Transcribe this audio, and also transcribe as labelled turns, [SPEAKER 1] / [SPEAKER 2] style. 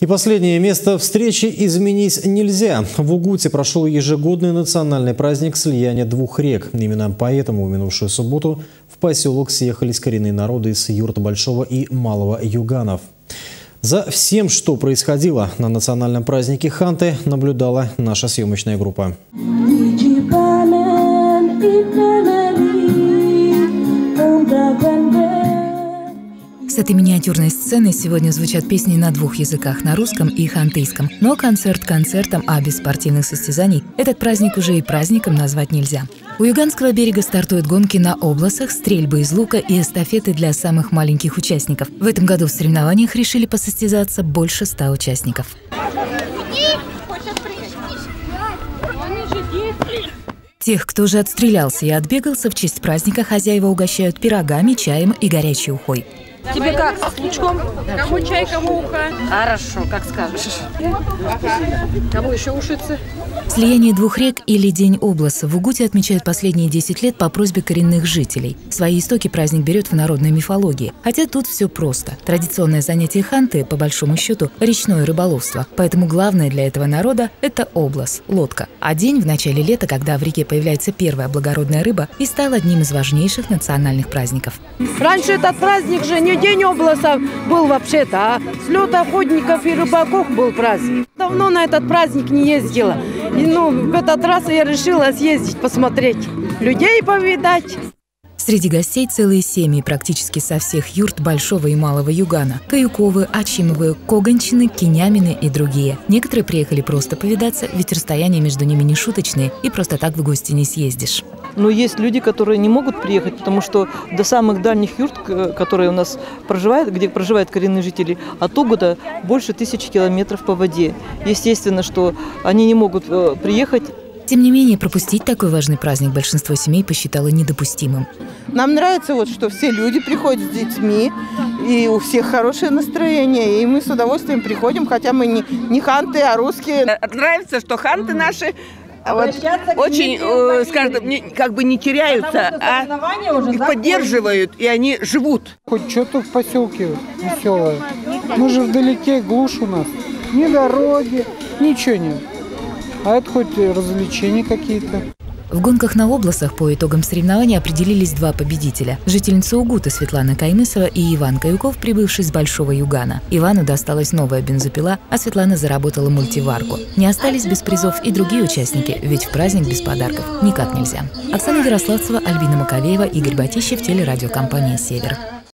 [SPEAKER 1] И последнее место встречи изменить нельзя. В Угуте прошел ежегодный национальный праздник слияния двух рек. Именно поэтому в минувшую субботу в поселок съехались коренные народы из юрт Большого и Малого Юганов. За всем, что происходило на национальном празднике Ханты, наблюдала наша съемочная группа.
[SPEAKER 2] С этой миниатюрной сцены сегодня звучат песни на двух языках, на русском и хантыйском. Но концерт концертом, а без спортивных состязаний этот праздник уже и праздником назвать нельзя. У Юганского берега стартуют гонки на обласах, стрельбы из лука и эстафеты для самых маленьких участников. В этом году в соревнованиях решили посостязаться больше ста участников. Тех, кто уже отстрелялся и отбегался, в честь праздника хозяева угощают пирогами, чаем и горячей ухой.
[SPEAKER 3] Тебе как, с лучком? Кому чай, кому ухо?
[SPEAKER 4] Хорошо, как скажешь.
[SPEAKER 3] Кому еще ушицы?
[SPEAKER 2] Слияние двух рек или День обласа в Угуте отмечают последние 10 лет по просьбе коренных жителей. Свои истоки праздник берет в народной мифологии. Хотя тут все просто. Традиционное занятие ханты, по большому счету, речное рыболовство. Поэтому главное для этого народа – это облас, лодка. А день в начале лета, когда в реке появляется первая благородная рыба, и стал одним из важнейших национальных праздников.
[SPEAKER 5] Раньше этот праздник же не День обласа был вообще-то, а слет охотников и рыбаков был праздник. Давно на этот праздник не ездила. И ну, в этот раз я решила съездить, посмотреть, людей повидать.
[SPEAKER 2] Среди гостей целые семьи практически со всех юрт Большого и Малого Югана. Каюковы, Ачимовы, Коганчины, Кинямины и другие. Некоторые приехали просто повидаться, ведь расстояния между ними не шуточные, и просто так в гости не съездишь.
[SPEAKER 6] Но есть люди, которые не могут приехать, потому что до самых дальних юрт, которые у нас проживают, где проживают коренные жители, от Угода больше тысячи километров по воде. Естественно, что они не могут э, приехать.
[SPEAKER 2] Тем не менее, пропустить такой важный праздник большинство семей посчитало недопустимым.
[SPEAKER 7] Нам нравится, вот, что все люди приходят с детьми, и у всех хорошее настроение, и мы с удовольствием приходим, хотя мы не, не ханты, а русские.
[SPEAKER 8] Э, нравится, что ханты наши вот, очень, э, скажем, не, как бы не теряются, а их поддерживают, и они живут.
[SPEAKER 9] Хоть что-то в поселке веселое. Мы же вдалеке, глушь у нас. Ни дороги, ничего нет. А это хоть развлечения какие-то.
[SPEAKER 2] В гонках на областях по итогам соревнований определились два победителя. Жительница Угута Светлана Каймысова и Иван Каюков, прибывший с Большого Югана. Ивану досталась новая бензопила, а Светлана заработала мультиварку. Не остались без призов и другие участники, ведь в праздник без подарков никак нельзя. Оксана Ярославцева, Альбина Маковеева, Игорь Батищев, телерадиокомпания «Север».